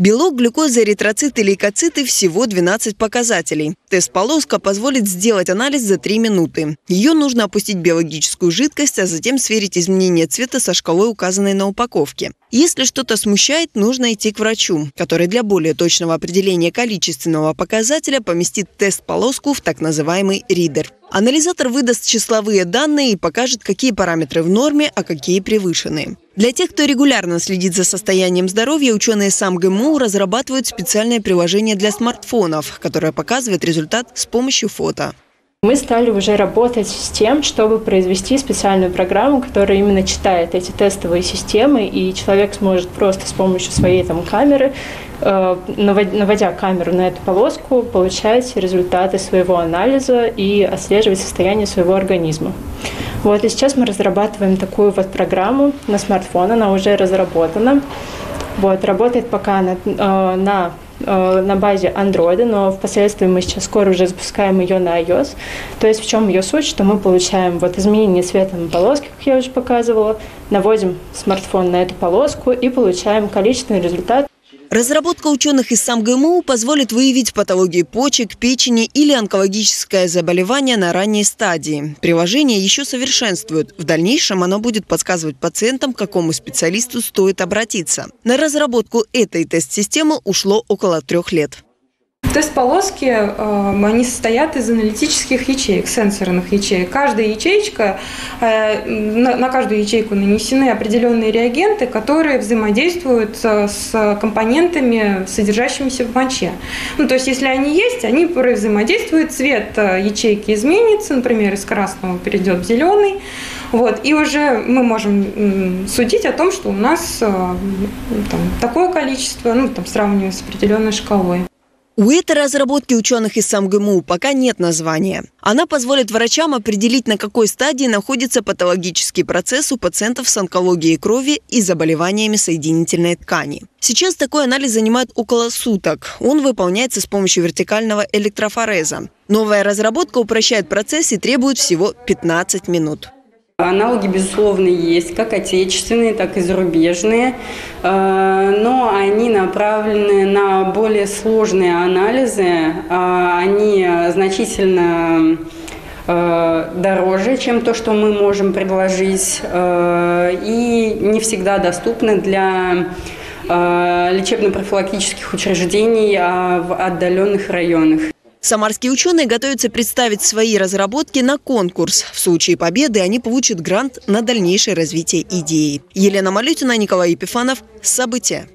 Белок, глюкоза, эритроциты, лейкоциты – всего 12 показателей. Тест-полоска позволит сделать анализ за 3 минуты. Ее нужно опустить в биологическую жидкость, а затем сверить изменение цвета со шкалой, указанной на упаковке. Если что-то смущает, нужно идти к врачу, который для более точного определения количественного показателя поместит тест-полоску в так называемый ридер. Анализатор выдаст числовые данные и покажет, какие параметры в норме, а какие превышены. Для тех, кто регулярно следит за состоянием здоровья, ученые сам ГМУ разрабатывают специальное приложение для смартфонов, которое показывает результат с помощью фото. Мы стали уже работать с тем, чтобы произвести специальную программу, которая именно читает эти тестовые системы, и человек сможет просто с помощью своей там, камеры, э, наводя камеру на эту полоску, получать результаты своего анализа и отслеживать состояние своего организма. Вот, и сейчас мы разрабатываем такую вот программу на смартфон, она уже разработана. Вот, работает пока на, э, на Э, на базе Android, но впоследствии мы сейчас скоро уже запускаем ее на iOS. То есть в чем ее суть, что мы получаем вот изменение цвета на полоске, как я уже показывала, наводим смартфон на эту полоску и получаем количественный результат Разработка ученых из СамГМУ позволит выявить патологии почек, печени или онкологическое заболевание на ранней стадии. Приложение еще совершенствуют. В дальнейшем оно будет подсказывать пациентам, к какому специалисту стоит обратиться. На разработку этой тест-системы ушло около трех лет. Тест-полоски, э, они состоят из аналитических ячеек, сенсорных ячеек. Каждая ячейка, э, на каждую ячейку нанесены определенные реагенты, которые взаимодействуют с компонентами, содержащимися в моче. Ну, то есть, если они есть, они взаимодействуют, цвет э, ячейки изменится, например, из красного перейдет в зеленый. Вот, и уже мы можем судить о том, что у нас там, такое количество, ну, там, сравнивая с определенной шкалой. У этой разработки ученых из СамГМУ пока нет названия. Она позволит врачам определить, на какой стадии находится патологический процесс у пациентов с онкологией крови и заболеваниями соединительной ткани. Сейчас такой анализ занимает около суток. Он выполняется с помощью вертикального электрофореза. Новая разработка упрощает процесс и требует всего 15 минут. Аналоги, безусловно, есть, как отечественные, так и зарубежные, э, но они направлены на более сложные анализы, э, они значительно э, дороже, чем то, что мы можем предложить, и не всегда доступны для лечебно-профилактических учреждений а в отдаленных районах. Самарские ученые готовятся представить свои разработки на конкурс. В случае победы они получат грант на дальнейшее развитие идеи. Елена Малютина, Николай Епифанов. События.